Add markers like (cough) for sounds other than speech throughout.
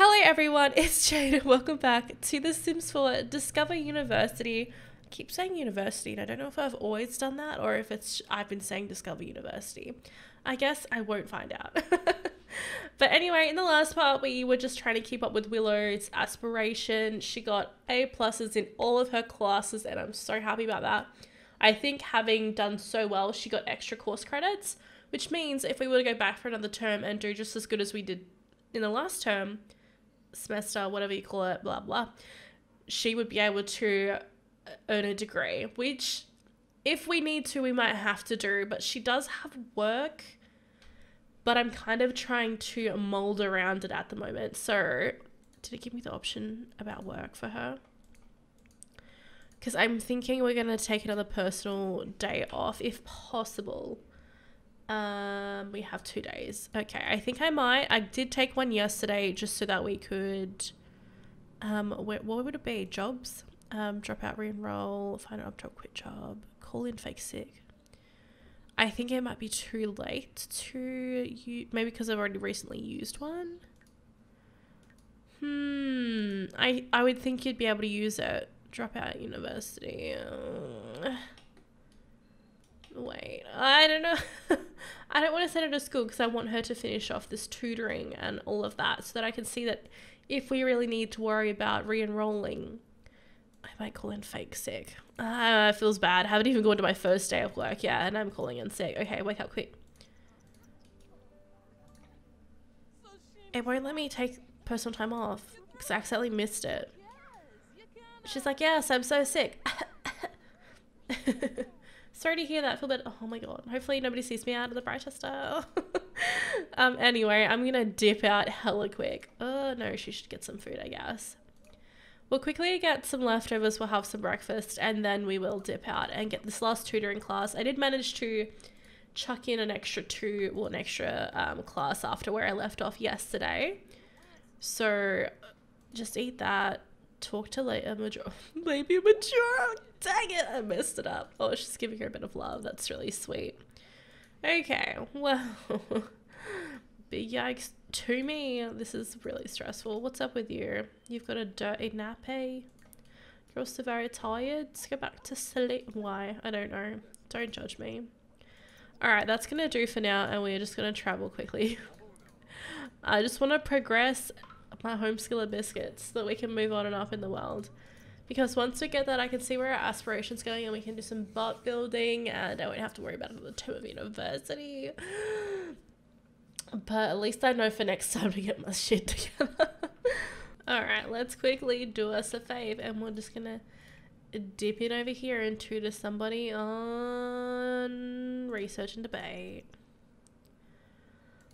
Hello everyone, (laughs) it's Jade and welcome back to The Sims 4 Discover University. I keep saying university and I don't know if I've always done that or if it's I've been saying Discover University. I guess I won't find out. (laughs) but anyway, in the last part we were just trying to keep up with Willow's aspiration. She got A pluses in all of her classes and I'm so happy about that. I think having done so well, she got extra course credits, which means if we were to go back for another term and do just as good as we did in the last term, semester, whatever you call it, blah, blah, she would be able to earn a degree, which if we need to, we might have to do, but she does have work. But I'm kind of trying to mold around it at the moment. So, did it give me the option about work for her? Because I'm thinking we're going to take another personal day off if possible. Um, we have two days. Okay, I think I might. I did take one yesterday just so that we could. Um, what, what would it be? Jobs? Um, drop out, re-enroll, find an job, quit job, call in fake sick. I think it might be too late to you. Maybe because I've already recently used one. Hmm. I I would think you'd be able to use it. Drop out university. Uh, wait, I don't know. (laughs) I don't want to send her to school because I want her to finish off this tutoring and all of that so that I can see that if we really need to worry about re-enrolling, I might call in fake sick. Ah, feels bad. Haven't even gone to my first day of work yet and I'm calling in sick. Okay, wake up quick. It won't let me take personal time off because I accidentally missed it. She's like, yes, I'm so sick. (laughs) Sorry to hear that. Feel bad. Oh my god. Hopefully nobody sees me out of the Britechester. (laughs) um. Anyway, I'm gonna dip out hella quick. Oh no, she should get some food, I guess. We'll quickly get some leftovers. We'll have some breakfast, and then we will dip out and get this last tutoring class. I did manage to chuck in an extra two, well, an extra um, class after where I left off yesterday. So just eat that. Talk to later. Maybe mature. Dang it, I messed it up. Oh, she's giving her a bit of love. That's really sweet. Okay, well, (laughs) big yikes to me. This is really stressful. What's up with you? You've got a dirty nappy. You're also very tired. Let's go back to sleep. Why? I don't know. Don't judge me. Alright, that's going to do for now, and we're just going to travel quickly. (laughs) I just want to progress my homeschooler biscuits so that we can move on and up in the world. Because once we get that, I can see where our aspirations going and we can do some butt building and I won't have to worry about another term of university. (gasps) But at least I know for next time to get my (laughs) shit together. Alright, let's quickly do us a fave and we're just gonna dip in over here and tutor somebody on research and debate.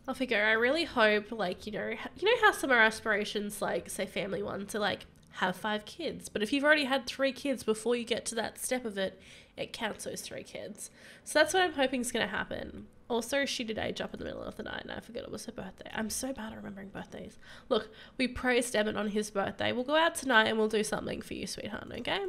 Off we go. I really hope, like, you know, you know how some of our aspirations, like, say family ones, are like, have five kids. But if you've already had three kids before you get to that step of it, it counts those three kids. So that's what I'm hoping is going to happen. Also, she did age up in the middle of the night and I forgot it was her birthday. I'm so bad at remembering birthdays. Look, we praised Emmett on his birthday. We'll go out tonight and we'll do something for you, sweetheart, okay?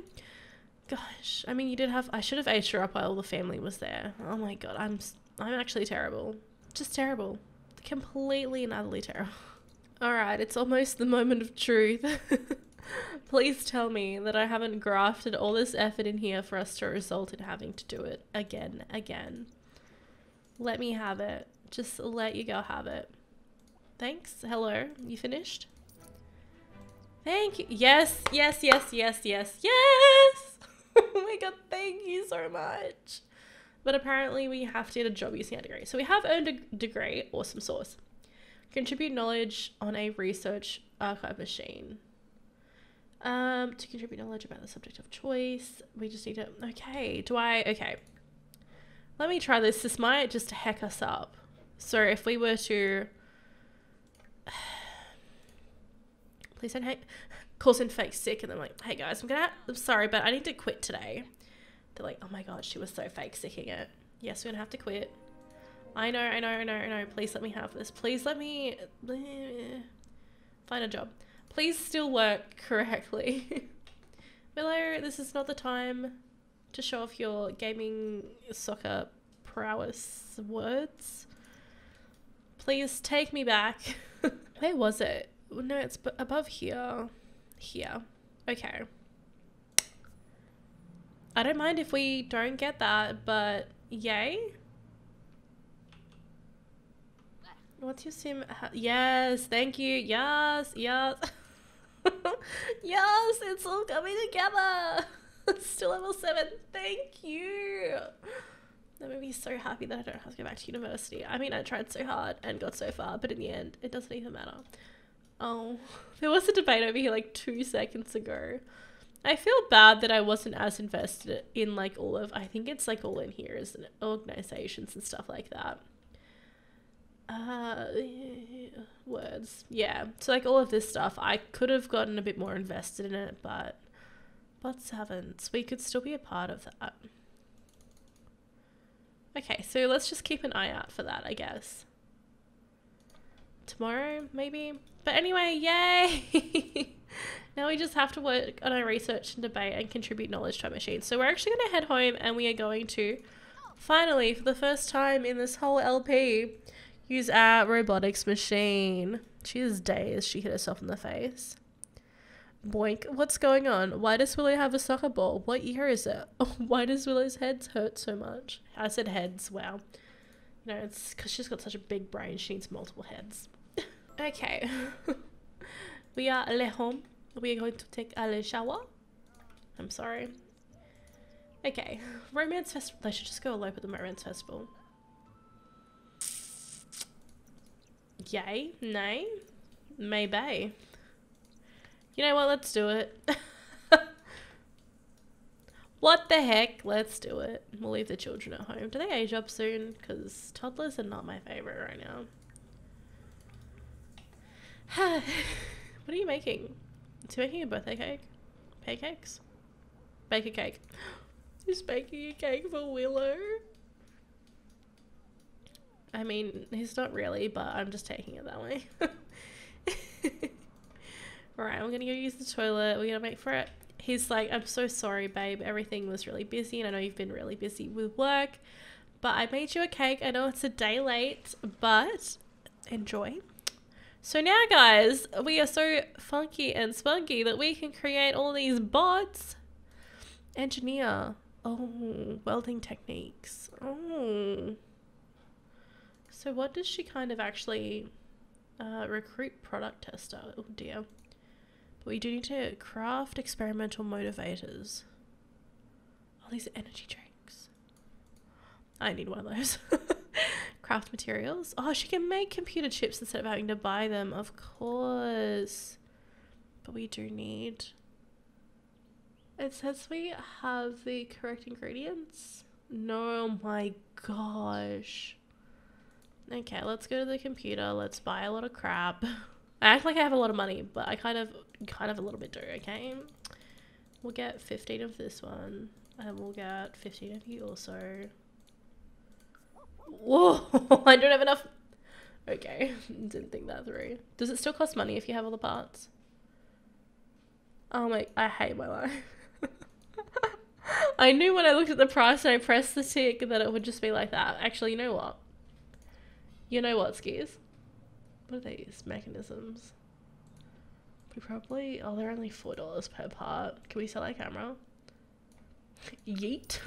Gosh, I mean, you did have. I should have aged her up while the family was there. Oh my god, I'm. I'm actually terrible. Just terrible. Completely and utterly terrible. (laughs) Alright, it's almost the moment of truth. (laughs) Please tell me that I haven't grafted all this effort in here for us to result in having to do it again, again. Let me have it. Just let you go have it. Thanks. Hello. You finished? Thank you. Yes, yes, yes, yes, yes, yes! (laughs) oh my god, thank you so much. But apparently we have to get a job using our degree. So we have earned a degree. Awesome source. Contribute knowledge on a research archive machine. Um, to contribute knowledge about the subject of choice, we just need to. Okay, do I? Okay. Let me try this. This might just heck us up. So if we were to. (sighs) Please don't hate. (laughs) Calls in fake sick, and I'm like, hey guys, I'm gonna. I'm sorry, but I need to quit today. They're like, oh my god, she was so fake sicking it. Yes, we're gonna have to quit. I know, I know, I know, I know. Please let me have this. Please let me (sighs) find a job. Please still work correctly. (laughs) Willow, this is not the time to show off your gaming soccer prowess words. Please take me back. (laughs) Where was it? No, it's above here. Here. Okay. I don't mind if we don't get that, but yay. What's your sim? Yes, thank you. Yes, yes. (laughs) yes, it's all coming together. (laughs) Still level 7. Thank you. That made me so happy that I don't have to go back to university. I mean, I tried so hard and got so far, but in the end, it doesn't even matter. Oh, (laughs) there was a debate over here like two seconds ago. I feel bad that I wasn't as invested in like all of, I think it's like all in here, it? Organizations and stuff like that. Uh, words. Yeah. So like all of this stuff, I could have gotten a bit more invested in it, but but haven't. We could still be a part of that. Okay, so let's just keep an eye out for that, I guess. Tomorrow, maybe? But anyway, yay! (laughs) now we just have to work on our research and debate and contribute knowledge to our machine. So we're actually going to head home and we are going to, finally, for the first time in this whole LP, use our robotics machine. She is dazed. She hit herself in the face. Boink. What's going on? Why does Willow have a soccer ball? What year is it? (laughs) Why does Willow's head hurt so much? I said heads. Wow. You know, it's because she's got such a big brain. She needs multiple heads. Okay. (laughs) we are le home. We are going to take a shower. I'm sorry. Okay. (laughs) Romance festival. They should just go elope at the romance festival. Yay? Nay? Maybe. You know what? Let's do it. (laughs) what the heck? Let's do it. We'll leave the children at home. Do they age up soon? Because toddlers are not my favorite right now. (sighs) what are you making? Is he making a birthday cake? Pancakes? Bake a cake. (gasps) He's baking a cake for Willow. I mean, he's not really, but I'm just taking it that way. (laughs) Alright, I'm gonna go use the toilet. We're gonna make for it. He's like, I'm so sorry, babe. Everything was really busy, and I know you've been really busy with work. But I made you a cake. I know it's a day late, but enjoy. So now, guys, we are so funky and spunky that we can create all these bots. Engineer. Oh, welding techniques. Oh. So what does she kind of actually uh, recruit product tester? Oh dear. But we do need to craft experimental motivators. All these energy drinks. I need one of those. (laughs) craft materials. Oh, she can make computer chips instead of having to buy them. Of course. But we do need... It says we have the correct ingredients. No, my gosh. Okay, let's go to the computer. Let's buy a lot of crap. (laughs) I act like I have a lot of money, but I kind of, kind of a little bit do, okay? We'll get 15 of this one. And we'll get 15 of you also. Whoa, (laughs) I don't have enough. Okay, (laughs) didn't think that through. Does it still cost money if you have all the parts? Oh my, I hate my life. (laughs) I knew when I looked at the price and I pressed the tick that it would just be like that. Actually, you know what? You know what, skis? What are these mechanisms? We probably, oh, they're only $4 per part. Can we sell our camera? Yeet.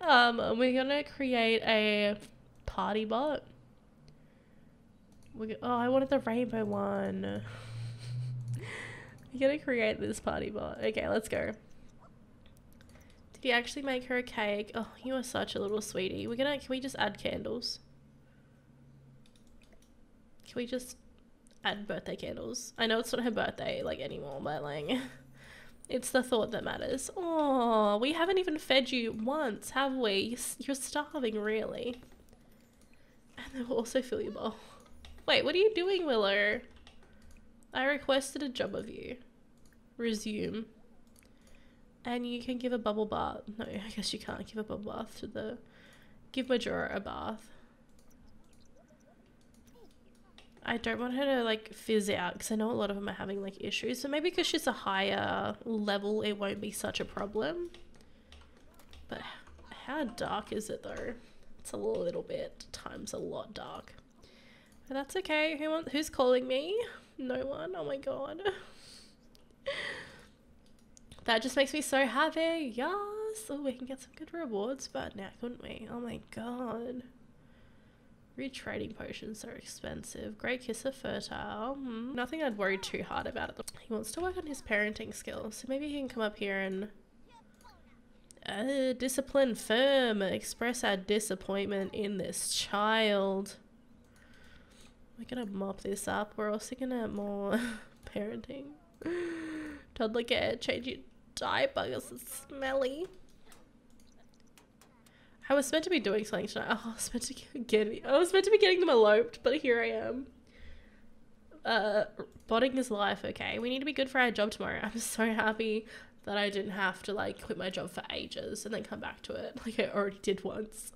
Um, we're gonna create a party bot. We oh, I wanted the rainbow one. we're gonna create this party bot. Okay, let's go. Did you actually make her a cake? Oh, you are such a little sweetie. We're gonna, can we just add candles? Can we just add birthday candles? I know it's not her birthday, like, anymore, but, like, (laughs) it's the thought that matters. Oh, we haven't even fed you once, have we? You're starving, really. And then we'll also fill your bowl. Wait, what are you doing, Willow? I requested a job of you. Resume. And you can give a bubble bath. No, I guess you can't give a bubble bath to the... Give Majora a bath. I don't want her to like fizz out because I know a lot of them are having like issues. So maybe because she's a higher level, it won't be such a problem. But how dark is it though? It's a little bit times a lot dark. But that's okay. Who want, who's calling me? No one. Oh my god. (laughs) that just makes me so happy. Yes. Oh, we can get some good rewards but now, couldn't we? Oh my god. Retrading potions are expensive. Great Kisser fertile. Hmm. Nothing I'd worry too hard about. He wants to work on his parenting skills, so maybe he can come up here and uh, discipline firm. Express our disappointment in this child. We're gonna mop this up. We're also gonna more (laughs) parenting. (gasps) Toddler care, change your diapers. It's smelly. I was meant to be doing something tonight. Oh, (laughs) I was meant to get I was meant to be getting them eloped, but here I am. Uh, botting is life. Okay, we need to be good for our job tomorrow. (laughs) I'm so happy that I didn't have to like quit my job for ages and then come back to it (laughs) like I already did once.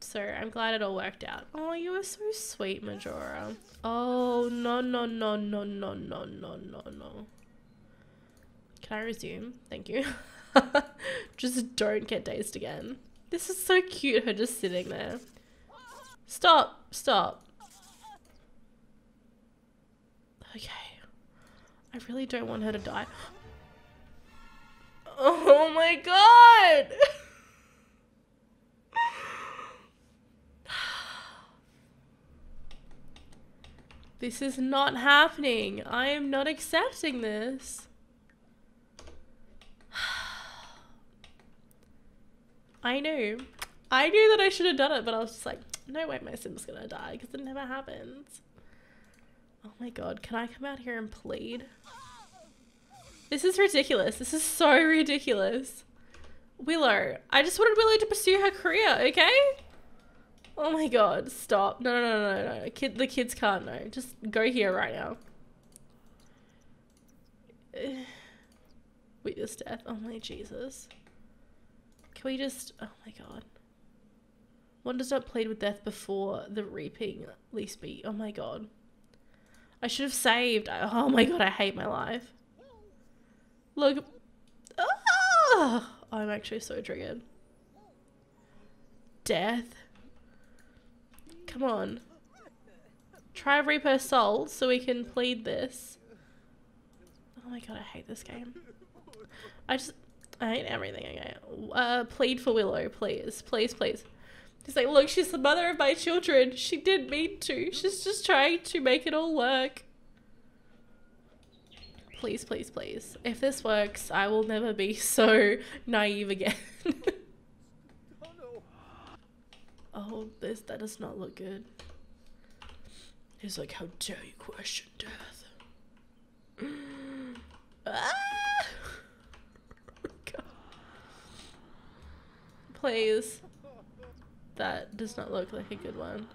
So I'm glad it all worked out. Oh, you were so sweet, Majora. Oh no no no no no no no no no. Can I resume? Thank you. Just don't get dazed again. This is so cute, her just sitting there. Stop, stop. Okay. I really don't want her to die. (gasps) Oh my god! (sighs) this is not happening. I am not accepting this. I knew. I knew that I should have done it, but I was just like, no way my sim's gonna die because it never happens. Oh my god, can I come out here and plead? This is ridiculous. This is so ridiculous. Willow, I just wanted Willow to pursue her career, okay? Oh my god, stop. No, no, no, no, no. Kid, the kids can't know. Just go here right now. (sighs) Witness death. Oh my Jesus. Can we just... Oh my god. One does not plead with death before the reaping least be. Oh my god. I should have saved. Oh my god, I hate my life. Look. Ah! I'm actually so triggered. Death. Come on. Try reap her soul so we can plead this. Oh my god, I hate this game. I just... I hate everything. Okay. Uh, plead for Willow, please. Please, please. He's like, look, she's the mother of my children. She didn't mean to. She's just trying to make it all work. Please, please, please. If this works, I will never be (laughs) so naive again. (laughs) oh, this that does not look good. He's like, how dare you question death? ah! Please. That does not look like a good one.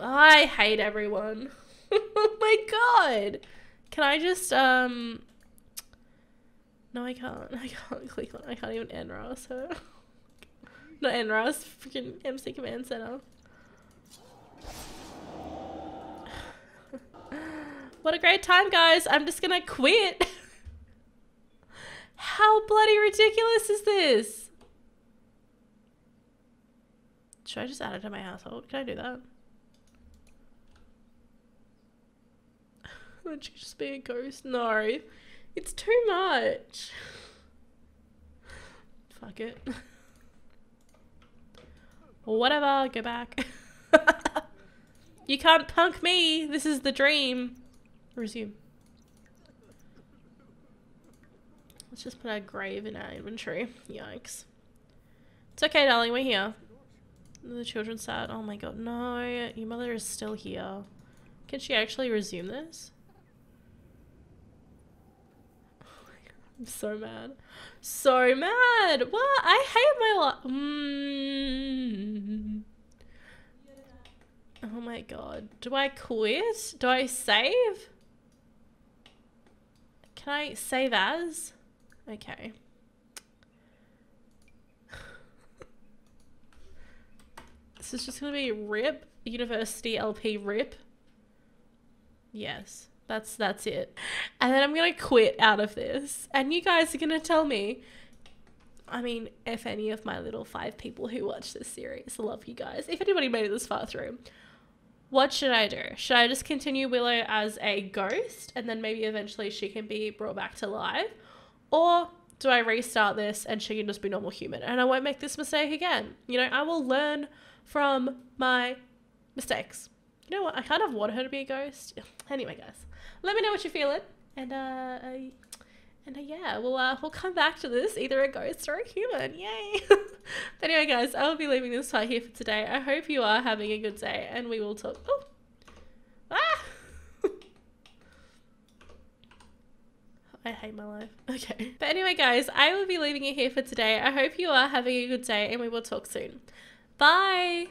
I hate everyone. (laughs) oh my god. Can I just, um... No, I can't. (laughs) I can't click on I can't even NRaas her. (laughs) Not NRaas, freaking MC Command Center. (sighs) what a great time, guys. I'm just gonna quit. How bloody ridiculous is this? Should I just add it to my household? Can I do that? (laughs) Would she just be a ghost? No. It's too much. (sighs) Fuck it. (laughs) Whatever, go back. (laughs) you can't punk me. This is the dream. Resume. Let's just put our grave in our inventory. Yikes. It's okay, darling. We're here. The children sad. Oh my god. No, your mother is still here. Can she actually resume this? I'm so mad. So mad. What? I hate my life. Mm. Oh my god. Do I quit? Do I save? Can I save as? Okay. this is just gonna be RIP, University LP RIP. Yes, that's that's it. And then I'm gonna quit out of this. And you guys are gonna tell me I mean, if any of my little five people who watch this series love you guys, if anybody made it this far through, what should I do? Should I just continue Willow as a ghost and then maybe eventually she can be brought back to life? Or do I restart this and she can just be normal human and I won't make this mistake again? You know, I will learn from my mistakes. You know what? I kind of want her to be a ghost. (sighs) Anyway, guys, let me know what you're feeling. And, uh, and uh, yeah, we'll, uh, we'll come back to this, either a ghost or a human. Yay! (laughs) anyway, guys, I'll be leaving this part here for today. I hope you are having a good day and we will talk. Oh! Ah! I hate my life. (laughs) Okay. But anyway, guys, I will be leaving it here for today. I hope you are having a good day and we will talk soon. Bye!